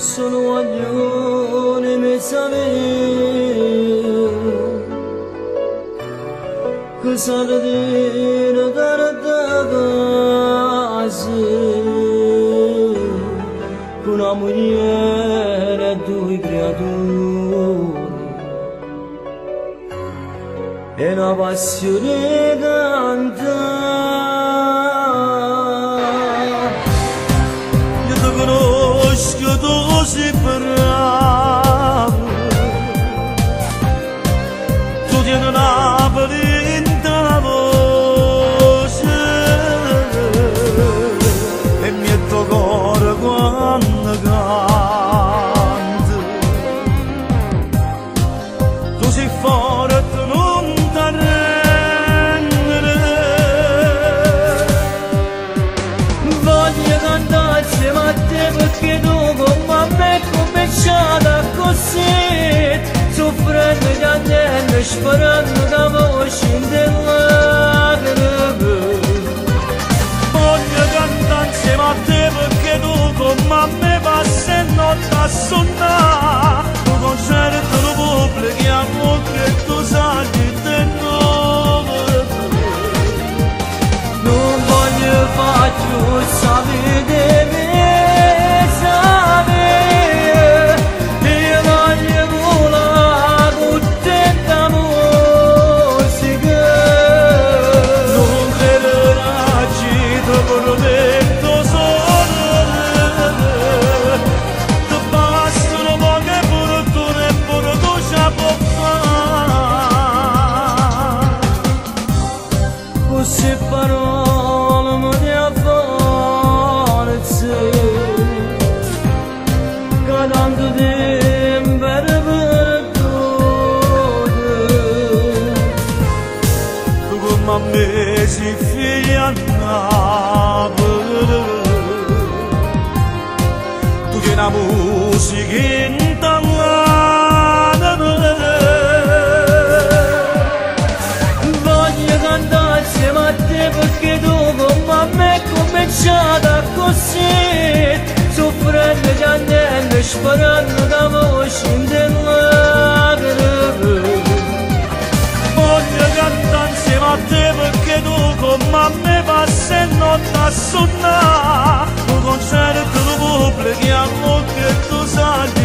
sono guaglione mezza mia che sardina carattere con una moglie e due creature e una passione cantata. Voce in lacrime Voglio cantare insieme a te perché tu come me passi e notte a suonare Tu concerto lo pubblichiamo che tu sai te nuove queste parole mi dia forza cadendo per perduto tu come a me si figlia a paranın ama o şimdiden lagrı Voglio cantare insieme a te perché tu con me passi e notte a sonnare Un concerto lo pubblichiamo che tu sai